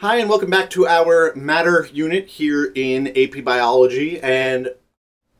Hi, and welcome back to our matter unit here in AP Biology. And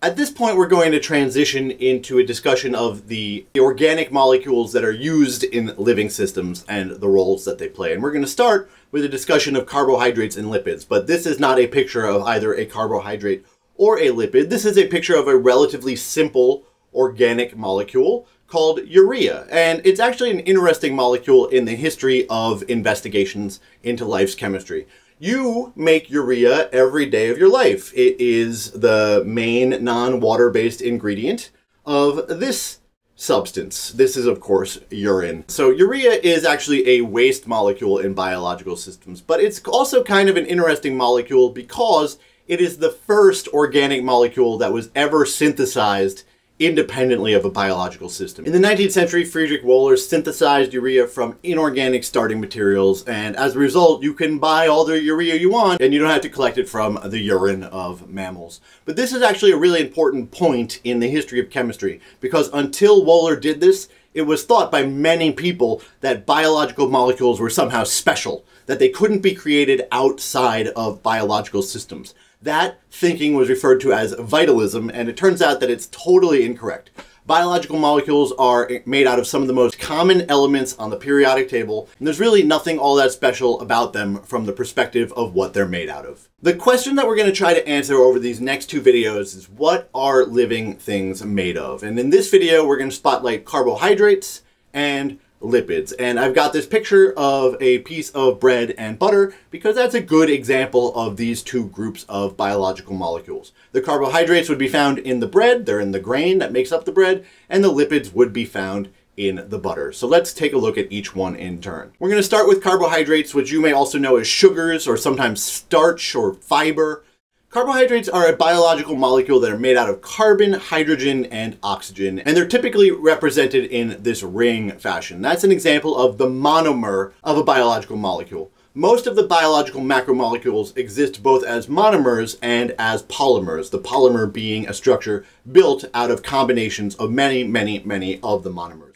at this point, we're going to transition into a discussion of the, the organic molecules that are used in living systems and the roles that they play. And we're going to start with a discussion of carbohydrates and lipids. But this is not a picture of either a carbohydrate or a lipid. This is a picture of a relatively simple organic molecule called urea. And it's actually an interesting molecule in the history of investigations into life's chemistry. You make urea every day of your life. It is the main non-water based ingredient of this substance. This is, of course, urine. So urea is actually a waste molecule in biological systems, but it's also kind of an interesting molecule because it is the first organic molecule that was ever synthesized independently of a biological system. In the 19th century, Friedrich Wöhler synthesized urea from inorganic starting materials, and as a result, you can buy all the urea you want, and you don't have to collect it from the urine of mammals. But this is actually a really important point in the history of chemistry, because until Wöhler did this, it was thought by many people that biological molecules were somehow special, that they couldn't be created outside of biological systems. That thinking was referred to as vitalism, and it turns out that it's totally incorrect. Biological molecules are made out of some of the most common elements on the periodic table, and there's really nothing all that special about them from the perspective of what they're made out of. The question that we're going to try to answer over these next two videos is what are living things made of? And in this video, we're going to spotlight carbohydrates and lipids. And I've got this picture of a piece of bread and butter because that's a good example of these two groups of biological molecules. The carbohydrates would be found in the bread, they're in the grain that makes up the bread, and the lipids would be found in the butter. So let's take a look at each one in turn. We're going to start with carbohydrates, which you may also know as sugars or sometimes starch or fiber. Carbohydrates are a biological molecule that are made out of carbon, hydrogen, and oxygen, and they're typically represented in this ring fashion. That's an example of the monomer of a biological molecule. Most of the biological macromolecules exist both as monomers and as polymers, the polymer being a structure built out of combinations of many, many, many of the monomers.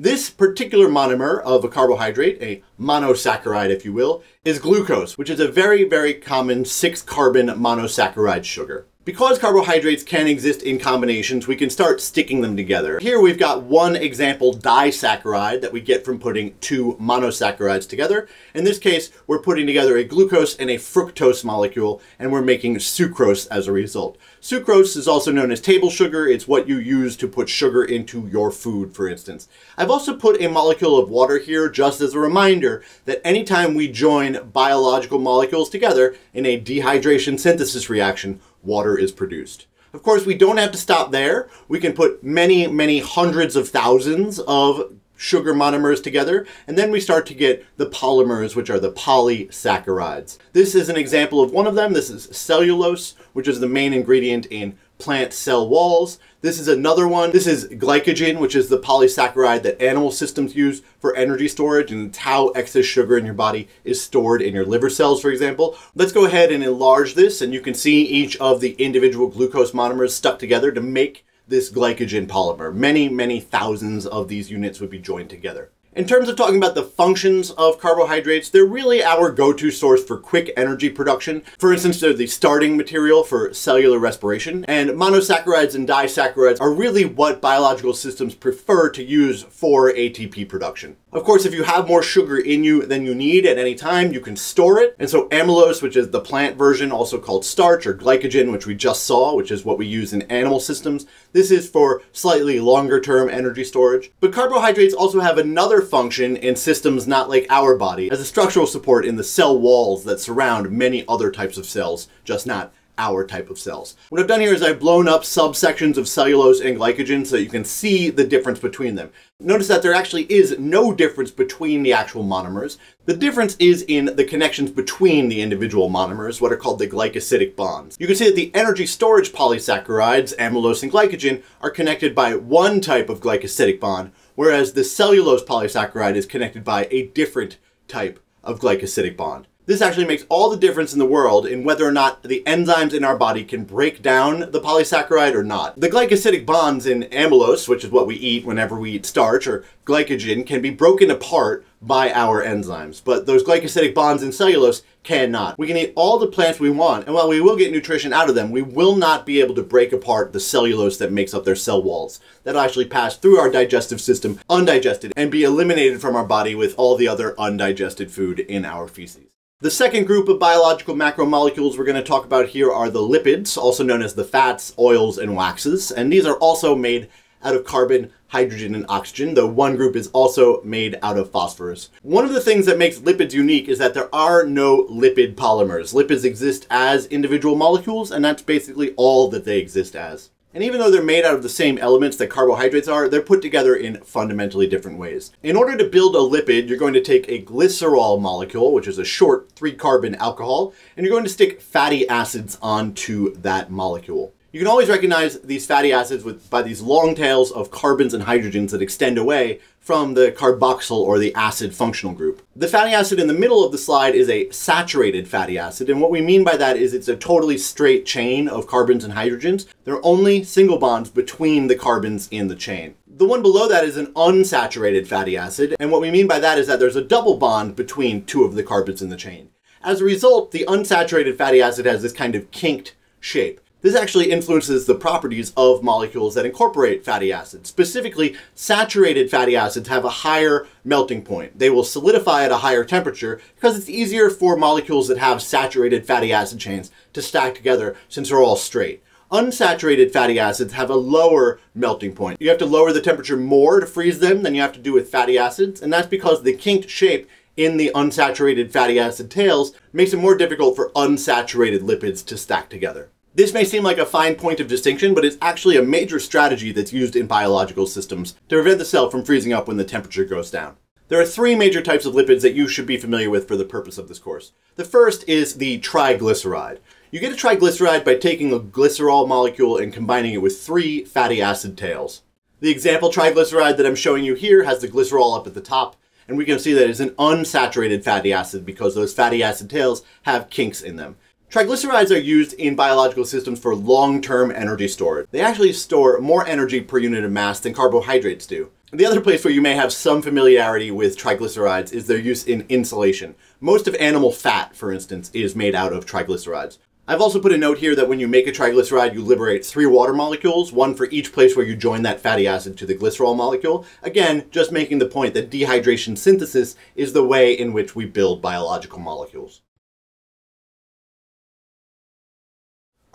This particular monomer of a carbohydrate, a monosaccharide if you will, is glucose, which is a very, very common six carbon monosaccharide sugar. Because carbohydrates can exist in combinations, we can start sticking them together. Here we've got one example disaccharide that we get from putting two monosaccharides together. In this case, we're putting together a glucose and a fructose molecule, and we're making sucrose as a result. Sucrose is also known as table sugar. It's what you use to put sugar into your food, for instance. I've also put a molecule of water here just as a reminder that anytime we join biological molecules together in a dehydration synthesis reaction, water is produced. Of course, we don't have to stop there. We can put many, many hundreds of thousands of sugar monomers together, and then we start to get the polymers, which are the polysaccharides. This is an example of one of them. This is cellulose, which is the main ingredient in plant cell walls. This is another one. This is glycogen, which is the polysaccharide that animal systems use for energy storage, and it's how excess sugar in your body is stored in your liver cells, for example. Let's go ahead and enlarge this, and you can see each of the individual glucose monomers stuck together to make this glycogen polymer. Many, many thousands of these units would be joined together. In terms of talking about the functions of carbohydrates, they're really our go-to source for quick energy production. For instance, they're the starting material for cellular respiration, and monosaccharides and disaccharides are really what biological systems prefer to use for ATP production. Of course, if you have more sugar in you than you need at any time, you can store it. And so amylose, which is the plant version, also called starch, or glycogen, which we just saw, which is what we use in animal systems, this is for slightly longer term energy storage. But carbohydrates also have another function in systems not like our body, as a structural support in the cell walls that surround many other types of cells, just not our type of cells. What I've done here is I've blown up subsections of cellulose and glycogen so you can see the difference between them. Notice that there actually is no difference between the actual monomers. The difference is in the connections between the individual monomers, what are called the glycosidic bonds. You can see that the energy storage polysaccharides, amylose and glycogen, are connected by one type of glycosidic bond, whereas the cellulose polysaccharide is connected by a different type of glycosidic bond. This actually makes all the difference in the world in whether or not the enzymes in our body can break down the polysaccharide or not. The glycosidic bonds in amylose, which is what we eat whenever we eat starch, or glycogen, can be broken apart by our enzymes. But those glycosidic bonds in cellulose cannot. We can eat all the plants we want, and while we will get nutrition out of them, we will not be able to break apart the cellulose that makes up their cell walls. That'll actually pass through our digestive system undigested and be eliminated from our body with all the other undigested food in our feces. The second group of biological macromolecules we're going to talk about here are the lipids, also known as the fats, oils, and waxes, and these are also made out of carbon, hydrogen, and oxygen, though one group is also made out of phosphorus. One of the things that makes lipids unique is that there are no lipid polymers. Lipids exist as individual molecules, and that's basically all that they exist as. And even though they're made out of the same elements that carbohydrates are, they're put together in fundamentally different ways. In order to build a lipid, you're going to take a glycerol molecule, which is a short three carbon alcohol, and you're going to stick fatty acids onto that molecule. You can always recognize these fatty acids with, by these long tails of carbons and hydrogens that extend away from the carboxyl or the acid functional group. The fatty acid in the middle of the slide is a saturated fatty acid, and what we mean by that is it's a totally straight chain of carbons and hydrogens. There are only single bonds between the carbons in the chain. The one below that is an unsaturated fatty acid, and what we mean by that is that there's a double bond between two of the carbons in the chain. As a result, the unsaturated fatty acid has this kind of kinked shape. This actually influences the properties of molecules that incorporate fatty acids. Specifically, saturated fatty acids have a higher melting point. They will solidify at a higher temperature because it's easier for molecules that have saturated fatty acid chains to stack together since they're all straight. Unsaturated fatty acids have a lower melting point. You have to lower the temperature more to freeze them than you have to do with fatty acids, and that's because the kinked shape in the unsaturated fatty acid tails makes it more difficult for unsaturated lipids to stack together. This may seem like a fine point of distinction, but it's actually a major strategy that's used in biological systems to prevent the cell from freezing up when the temperature goes down. There are three major types of lipids that you should be familiar with for the purpose of this course. The first is the triglyceride. You get a triglyceride by taking a glycerol molecule and combining it with three fatty acid tails. The example triglyceride that I'm showing you here has the glycerol up at the top, and we can see that it's an unsaturated fatty acid because those fatty acid tails have kinks in them. Triglycerides are used in biological systems for long-term energy storage. They actually store more energy per unit of mass than carbohydrates do. The other place where you may have some familiarity with triglycerides is their use in insulation. Most of animal fat, for instance, is made out of triglycerides. I've also put a note here that when you make a triglyceride, you liberate three water molecules, one for each place where you join that fatty acid to the glycerol molecule. Again, just making the point that dehydration synthesis is the way in which we build biological molecules.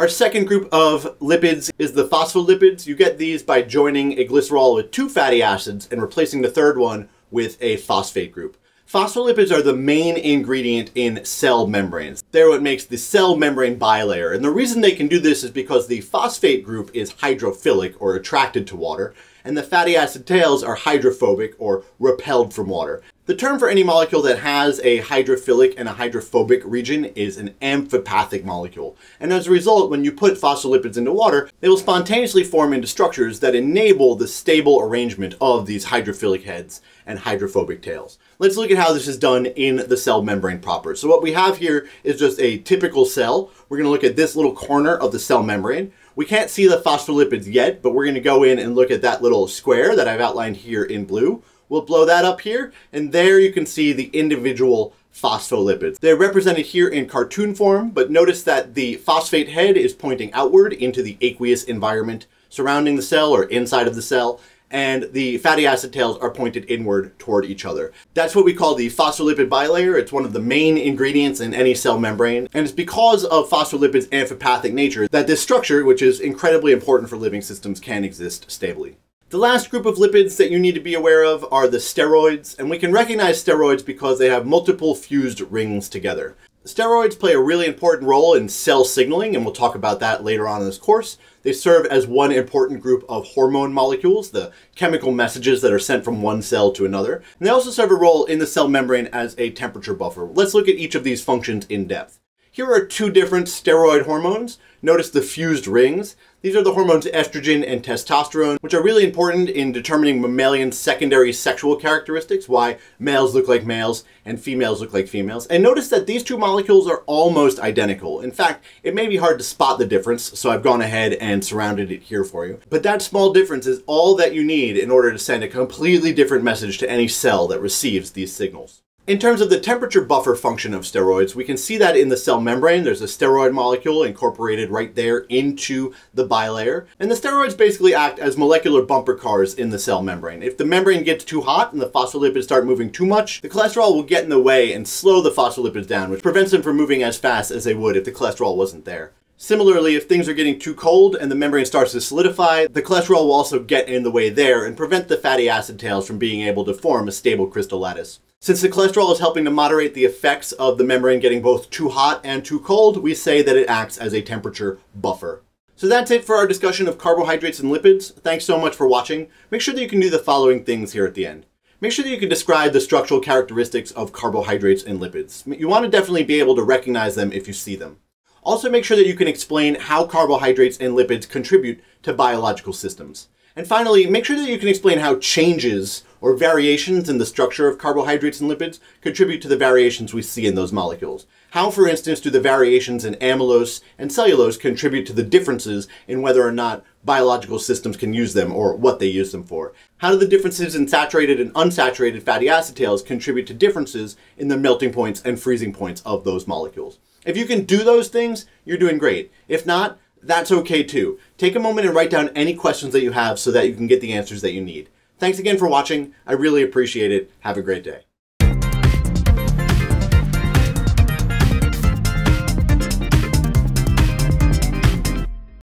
Our second group of lipids is the phospholipids. You get these by joining a glycerol with two fatty acids and replacing the third one with a phosphate group. Phospholipids are the main ingredient in cell membranes. They're what makes the cell membrane bilayer. And the reason they can do this is because the phosphate group is hydrophilic or attracted to water, and the fatty acid tails are hydrophobic or repelled from water. The term for any molecule that has a hydrophilic and a hydrophobic region is an amphipathic molecule. And as a result, when you put phospholipids into water, they will spontaneously form into structures that enable the stable arrangement of these hydrophilic heads and hydrophobic tails. Let's look at how this is done in the cell membrane proper. So what we have here is just a typical cell. We're going to look at this little corner of the cell membrane. We can't see the phospholipids yet, but we're going to go in and look at that little square that I've outlined here in blue. We'll blow that up here, and there you can see the individual phospholipids. They're represented here in cartoon form, but notice that the phosphate head is pointing outward into the aqueous environment surrounding the cell or inside of the cell, and the fatty acid tails are pointed inward toward each other. That's what we call the phospholipid bilayer. It's one of the main ingredients in any cell membrane, and it's because of phospholipid's amphipathic nature that this structure, which is incredibly important for living systems, can exist stably. The last group of lipids that you need to be aware of are the steroids, and we can recognize steroids because they have multiple fused rings together. Steroids play a really important role in cell signaling, and we'll talk about that later on in this course. They serve as one important group of hormone molecules, the chemical messages that are sent from one cell to another. And they also serve a role in the cell membrane as a temperature buffer. Let's look at each of these functions in depth. Here are two different steroid hormones. Notice the fused rings. These are the hormones estrogen and testosterone, which are really important in determining mammalian secondary sexual characteristics, why males look like males and females look like females. And notice that these two molecules are almost identical. In fact, it may be hard to spot the difference, so I've gone ahead and surrounded it here for you. But that small difference is all that you need in order to send a completely different message to any cell that receives these signals. In terms of the temperature buffer function of steroids, we can see that in the cell membrane. There's a steroid molecule incorporated right there into the bilayer. And the steroids basically act as molecular bumper cars in the cell membrane. If the membrane gets too hot and the phospholipids start moving too much, the cholesterol will get in the way and slow the phospholipids down, which prevents them from moving as fast as they would if the cholesterol wasn't there. Similarly, if things are getting too cold and the membrane starts to solidify, the cholesterol will also get in the way there and prevent the fatty acid tails from being able to form a stable crystal lattice. Since the cholesterol is helping to moderate the effects of the membrane getting both too hot and too cold, we say that it acts as a temperature buffer. So that's it for our discussion of carbohydrates and lipids. Thanks so much for watching. Make sure that you can do the following things here at the end. Make sure that you can describe the structural characteristics of carbohydrates and lipids. You want to definitely be able to recognize them if you see them. Also make sure that you can explain how carbohydrates and lipids contribute to biological systems. And finally, make sure that you can explain how changes or variations in the structure of carbohydrates and lipids contribute to the variations we see in those molecules. How, for instance, do the variations in amylose and cellulose contribute to the differences in whether or not biological systems can use them or what they use them for? How do the differences in saturated and unsaturated fatty acid tails contribute to differences in the melting points and freezing points of those molecules? If you can do those things, you're doing great. If not, that's okay too. Take a moment and write down any questions that you have so that you can get the answers that you need. Thanks again for watching. I really appreciate it. Have a great day.